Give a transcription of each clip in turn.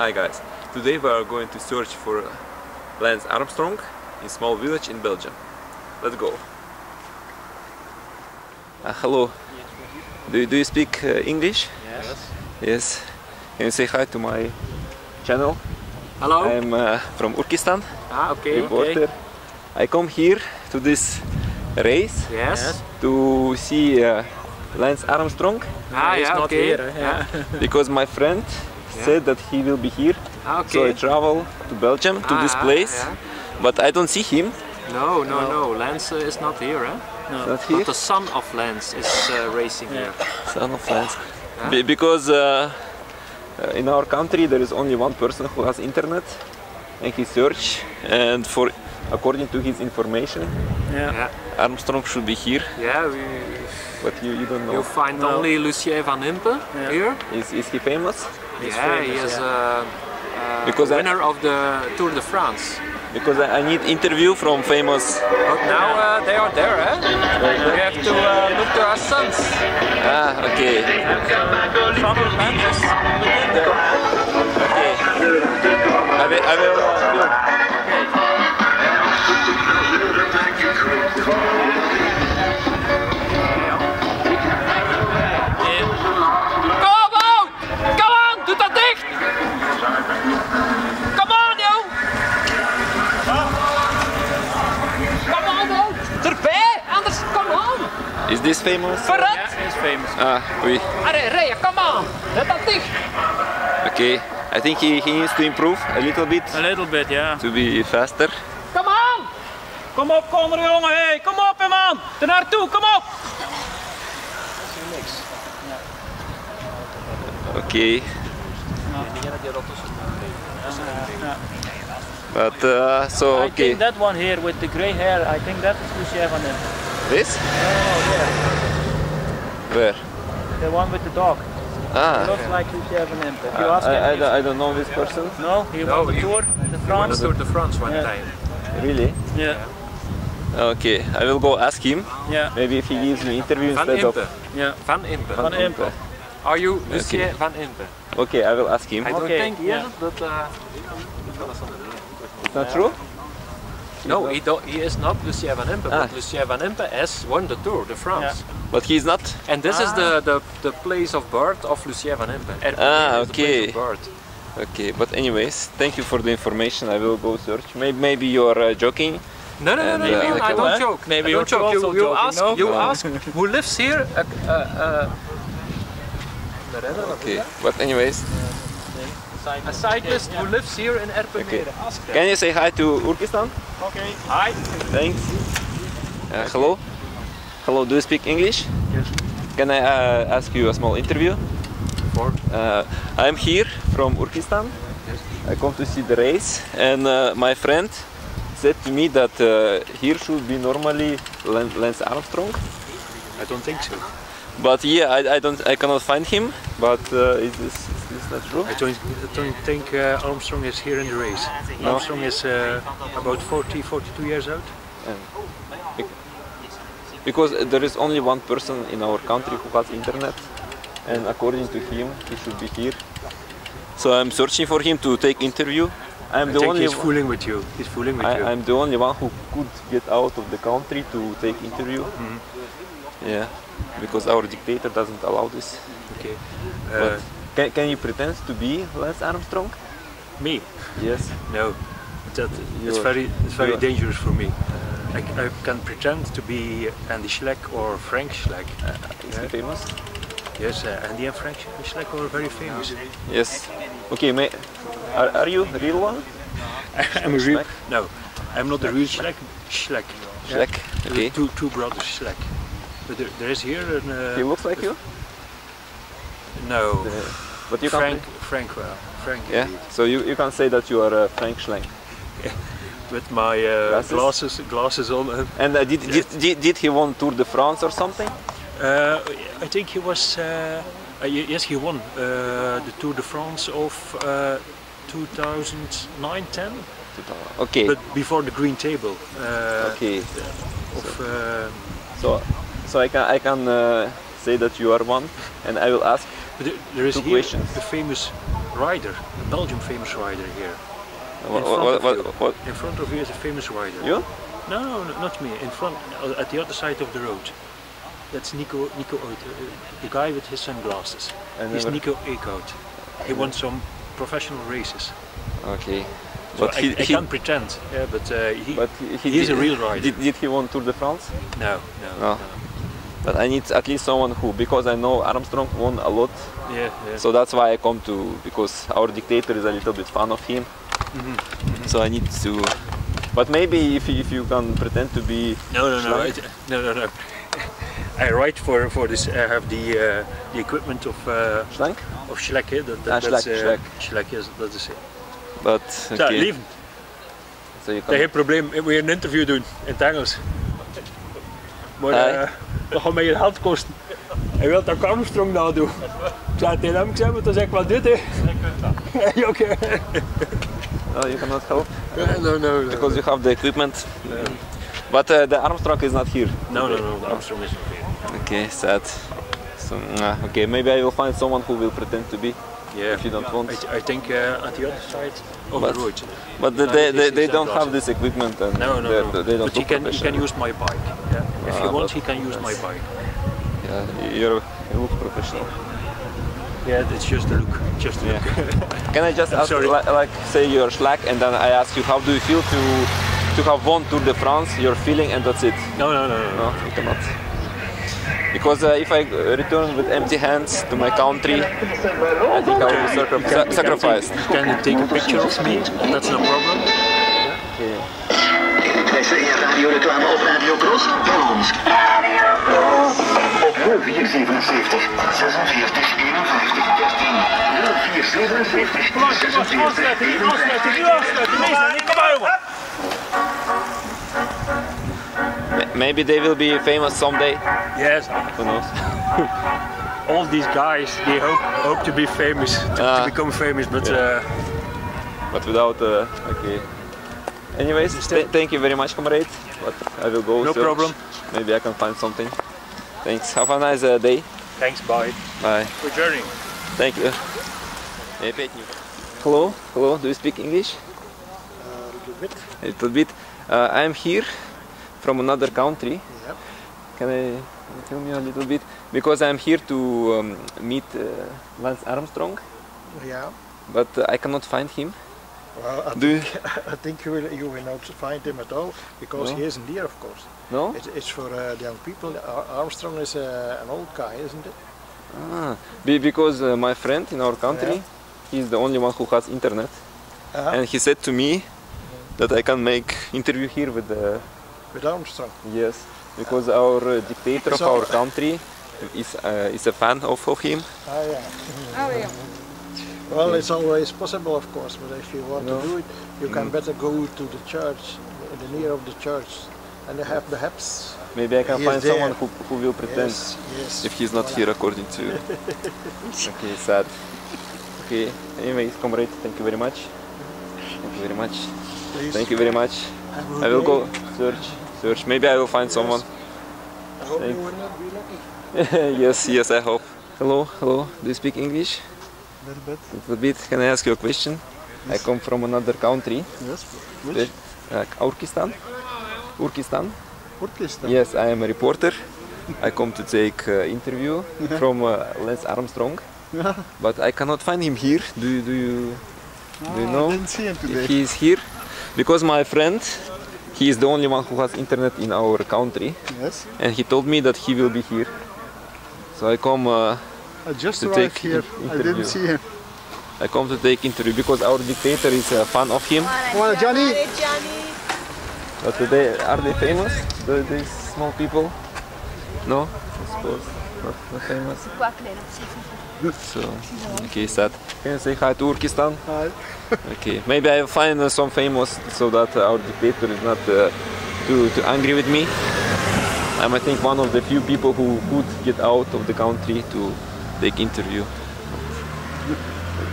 Hi guys, today we are going to search for Lance Armstrong in small village in Belgium. Let's go. Uh, hello. Do you, do you speak uh, English? Yes. Yes. Can you say hi to my channel? Hello. I'm uh, from Urkistan, ah, okay. reporter. I come here to this race Yes. to see uh, Lance Armstrong Ah, he's yeah, not okay. here? Yeah. because my friend said that he will be here. Ah, So I okay. travel to Belgium to this Ah, place, yeah. but I don't see him. No, no, no. Lance uh, is not here, eh? Not here. But the son of Lance is uh, racing here. Son of Lance. Be- because uh, uh, in our country there is only one person who has internet, and he search, and for according to his information, Yeah. Yeah. Armstrong should be here, Yeah, we, but you, you don't know. you find No. only Lucien van Impe Yeah. here. Is, is he famous? Yeah, famous, he is yeah. uh, uh, Because I- winner of the Tour de France. Because I, I need interview from famous. But now uh, they are there, eh? We have to uh, look to our sons. Ah, okay. Son of Is this famous? Verret! He's famous. Ah, oui. Arre, rijden, kom on! Doe dat dicht! Okay. I think he, he needs to improve a little bit A little bit, yeah. to be faster. Kom on! Kom op, Conor, jongen. Hey, kom op, hè, man. Er naartoe, kom op. Okay. But uh, so I okay. think that one here with the gray hair, I think that is Lucien van Impe. This? Oh, Where? The one with the dog. Ah. Looks like Lucien van Impe. If you ask I, I, him. don't- I don't know this person. No, he No, won the Tour, the Won France. the Tour de France one Yeah. time. Really? Yeah, Okay. I will go ask him. yeah, Maybe if he gives me interview Van instead Impe. of. yeah. Van Impe. Van Impe. Are you Lucien van Impe? Okay, I will ask him. I don't Okay, think he yeah. is, but uh, It's not true? No, he, do, he is not Lucien van Impe. Ah. But Lucien van Impe has won the Tour de France. But he's not. And this is the, the, the place of birth of Lucien van Impe. Ah, is the place okay. of birth. Okay. But anyways, thank you for the information. I will go search. Maybe maybe you are uh, joking. No, no, no, And, no, uh, no, I don't well, joke. maybe I you're don't joke. You, also you joking, ask, no? you No. ask who lives here. Uh, uh, uh, Okay. But anyways, a cyclist who lives here in Erpenbeek. Okay. Ask them. can you say hi to Urkistan? Okay. Hi. Thanks. Uh, hello. Hello. Do you speak English? Yes. Can I uh, ask you a small interview? For? Uh, I'm here from Urkistan. I come to see the race, and uh, my friend said to me that uh, here should be normally Lance Armstrong. I don't think so. But yeah, I, I don't, I cannot find him. But uh, this is this not true? I don't, I don't think uh, Armstrong is here in the race. No. Armstrong is uh, about 40, 42 years old. Because there is only one person in our country who has internet, and according to him, he should be here. So I'm searching for him to take interview. I'm I the think only he's one. fooling with you. He's fooling with you. I, I'm the only one who could get out of the country to take interview. Yeah, because our dictator doesn't allow this. okay. But Uh, can, can you pretend to be Lance Armstrong? me? Yes. No. That, it's very, it's very dangerous for me. I, I can pretend to be Andy Schleck or Frank Schleck. Is he famous? Yes, uh, Andy and Frank Schleck are very famous. Yes. Okay, may, are, are you real one? I'm a real, no, I'm not the real Schleck. Schleck. Yeah. Schleck. Okay. Two, two brothers Schleck. But there, there is here an. Uh, He looks like you. No. But you Frank, can. Frank, well, Frank. Yeah. indeed. So you, you can say that you are uh, Frank Schleck. With my uh, Glasses? glasses, glasses on. And, And uh, did, did, did did he won Tour de France or something? uh, I think he was. Uh, uh, yes, he won uh, the Tour de France of uh, 2009-10, Okay. but before the green table. Uh, okay. Of, uh, So so I can I can uh, say that you are one, and I will ask. But there- is here a famous rider, a Belgian famous rider here. What, front what, what, what, In front of you is a famous rider. you? No, no, no, not me. In front, uh, at the other side of the road. That's Nico, Nico Oud, uh, the guy with his sunglasses. I He's Nico Eeckhout. He won some professional races. Okay. So But I, he, I can't pretend, yeah, but uh, he, but he, he he's a did- real rider. Did, did he won Tour de France? no, no, No. no. But I need at least someone who, because I know Armstrong won a lot, Yeah, yeah. so that's why I come to, because our dictator is a little bit fan of him. Mm-hmm. So I need to, but maybe if, if you can pretend to be No, no, no, it, no, no, no. I write for for this. I have the uh, the equipment of uh, Schlank, of Schleck. eh, That, Ah, that's, Schleck, uh, Schleck. Yes, dat is het. but okay. So you dat is geen can, probleem. We gaan een interview doen in het Engels. Maar eh, dat gaat mij je geld kosten. Hij wil dat ik Armstrong nou doe. Ik zei tegen hem, ik zei, maar dan zeg ik wat dit hè. Ja, Oké. oh, you cannot help No, no, no. because you have the equipment. But uh, the Armstrong is not here. No, no, no, de Armstrong is nog hier. Okay, sad. So, ah, okay, maybe I will find someone who will pretend to be. Yeah. If you don't want. I, I think uh, at the other side of But- the road. But they, No, they, they, they don't have this equipment and No, no, no. they don't but look can, he can use my bike. Yeah. If he Ah, wants, he can use my bike. Yeah, you're, you look professional. Yeah, it's just the look. Just the Yeah. look. Can I just ask, sorry. like, like, say you're Schlack, and then I ask you, how do you feel to to have won Tour de France? Your feeling, and that's it. No, no, no, no. No, you cannot. Because uh, if I return with empty hands to my country, I think I will be sacri- sa- sacrificed. You can take a picture of me. That's no problem. Zeggen radioreclame op Radio Cross. Bel ons. Op 0477 46 51 13. 0477 Kom aan, jongens, 46 afsluiten, nu afsluiten, nu afsluiten. Nee, zijn niet, kom maar jongen. Ma- Maybe they will be famous someday. Yes. Who knows? All these guys, they hope hope to be famous, to, Ah. to become famous, but uh, But without. Uh, okay. Anyways, th- thank you very much, comrade. But I will go. No search. problem. Maybe I can find something. Thanks. Have a nice uh, day. thanks, bye. Bye. Good journey. Thank you. Hello, hello. Do you speak English? A little bit. A little bit. Uh, I am here from another country. Can I can you tell me a little bit? Because I am here to um, meet uh, Lance Armstrong, Yeah, but uh, I cannot find him. Well, I, Do you, I think you will, you will not find him at all because No? he isn't here, of course. no? It's, it's for uh, the young people. Armstrong is uh, an old guy, isn't it? Ah, be, because uh, my friend in our country, Yeah. he's the only one who has internet, Uh-huh. and he said to me that I can make interview here with the With Armstrong. Yes, because our uh, dictator of our country is uh, is a fan of, of him. Ah, yeah. Well, it's always possible, of course, but if you want No. to do it, you can Mm. better go to the church, the near of the church, and they have perhaps. Maybe I can find someone who, who will pretend Yes, yes. if he's not here according to you. okay, sad. Okay, anyways, comrade, thank you very much. Thank you very much. Please. Thank you very much. I will go search, search. Maybe I will find someone. I hope Thank- you will not be lucky. yes, yes, I hope. Hello, hello. Do you speak English? A little bit. little bit. Can I ask you a question? I come from another country, Yes. Which? uh, Urkistan. Urkistan. Urkistan. Yes, I am a reporter. I come to take uh, interview from uh, Lance Armstrong, but I cannot find him here. Do you do you do you know I didn't see him today. he is here? Because my friend, he is the only one who has internet in our country, Yes. and he told me that he will be here. So I come. Uh, I just To arrived take here. in- I didn't see him. I come to take interview because our dictator is a fan of him. On, Johnny. But they, are they famous? The, these small people? No, I suppose not, not famous. So, okay, sad. Can you say hi to Urkistan? Hi. Okay, maybe I will find uh, some famous so that uh, our dictator is not uh, too, too angry with me. I'm, I think, one of the few people who could get out of the country to take interview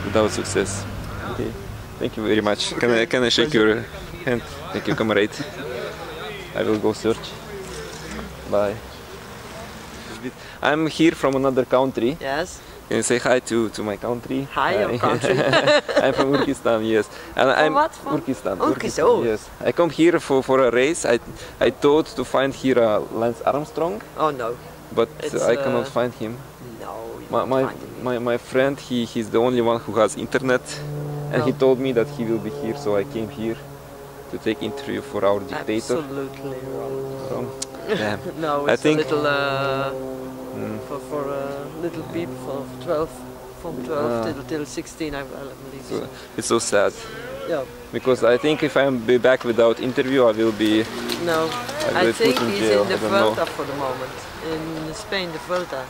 without success. Okay, thank you very much. Can I, can I shake your hand? Thank you, comrade. I will go search. Bye. I'm here from another country, Yes. Can you say hi to, to my country? Hi, your country. I'm from Urkistan, yes. And I'm what? From? Urkistan. Urkistan, oh. Yes. I come here for, for a race. I I thought to find here uh, Lance Armstrong, Oh no, but It's, I uh, cannot find him. My my, my, my friend, he, he's the only one who has internet, and he told me that he will be here, so I came here to take interview for our dictator. Absolutely wrong. From, damn. No, I it's think- a little uh, Mm. for for uh, little people from 12 from 12 Ah. till, till 16, I believe. So it's so sad Yeah, because I think if I'm be back without interview, I will be. no, I I think in he's in the. Vuelta for the moment. In Spain, the Vuelta.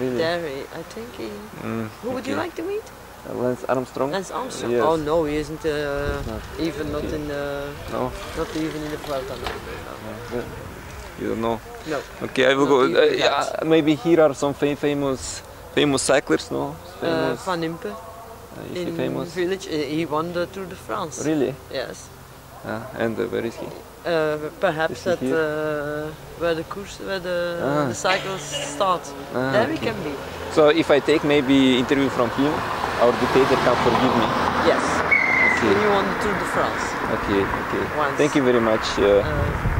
Really? There, I think he. Mm, Who would you like to meet? Uh, Lance Armstrong? Lance Armstrong. Yes. Oh no, he isn't. Uh, Not. even not in the, No, not even in the Vuelta. No, no, uh, you don't know. no. Okay, I will Not go. Uh, yeah, maybe here are some fa- famous, famous cyclists. No, Uh, famous. Van Impe uh, is he in famous? village. uh, He won the Tour de France. Really? Yes. Uh, and uh, where is he? Uh, perhaps at uh, where the course, where the, Ah. the cycles start. Ah, there we can be. So if I take maybe interview from him, our dictator can forgive me. Yes. Okay. When you want the Tour de France. Okay, okay. Once. Thank you very much. Uh, Uh,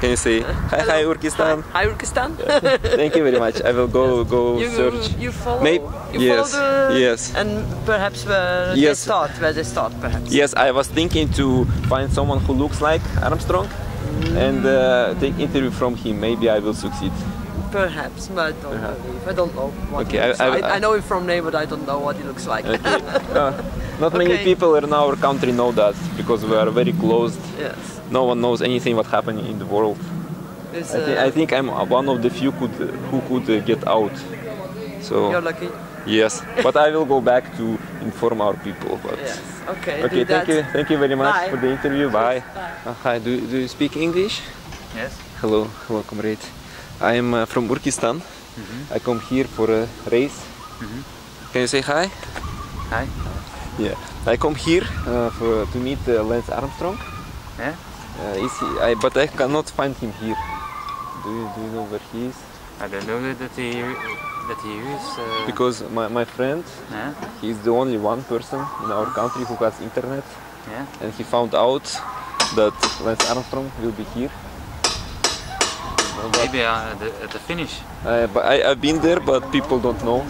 can you say hi, hi, Urkistan? Hi, Urkistan. Thank you very much. I will go go you, search. you follow. Maybe- you yes, follow the, yes. And perhaps where they start, where they start, perhaps. Yes, I was thinking to find someone who looks like Armstrong and uh, take interview from him. Maybe I will succeed. Perhaps, but I don't Perhaps. believe. I don't know what Okay, I-. I, I- know him from name, but I don't know what he looks like. Okay. Uh, not many people in our country know that because we are very closed. yes. No one knows anything what happened in the world. I, thi- uh, I think I'm one of the few could, who could uh, get out. So You're lucky. yes, but I will go back to inform our people. But Yes. Okay. okay, do that. thank you, thank you very much Bye. for the interview. Bye. Uh, hi, do, do you speak English? Yes. Hello, hello, comrade. I am uh, from Urkistan. I come here for a race. Can you say hi? Hi. Yeah, I come here uh, for, to meet uh, Lance Armstrong. Yeah. Uh, is he, I, but I cannot find him here. Do you, do you know where he is? I don't know that he that he is. Uh, Because my, my friend, yeah. he is the only one person in our country who has internet, Yeah. and he found out that Lance Armstrong will be here. Maybe uh, at, the, at the finish. uh, but I, I've been there, but people don't know.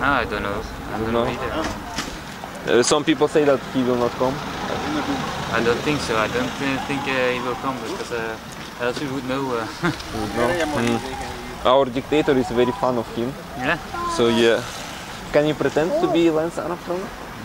Ah, I don't know. I don't know. know either. Uh, some people say that he will not come. I don't think so. I don't uh, think uh, he will come because uh, else we would know. Uh, Mm. Our dictator is very fan of him. yeah. So yeah. Can you pretend to be Lance Armstrong?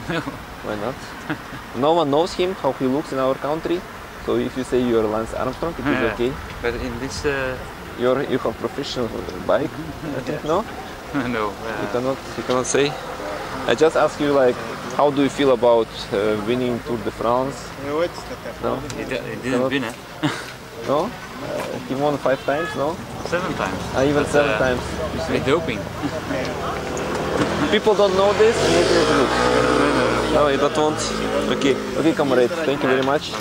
No. Why not? no one knows him, how he looks in our country. So if you say you're Lance Armstrong, it is Yeah. okay. But in this, uh, You're you have professional bike, I think, no? no. You Uh, cannot you cannot say. I just ask you like how do you feel about uh, winning Tour de France? No? he, di- didn't win it. No? Uh, he won five times, no? Seven times. Uh, even But, seven uh, times. You see? With doping. People don't know this and it is good. No, you don't want? Okay, okay comrade, thank you very much.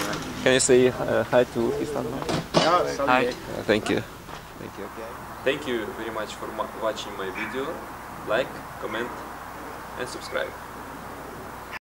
Can you say uh, hi to Istanbul? Hi. Uh, thank you. Thank you. Thank you very much for watching my video. Like, comment, and subscribe.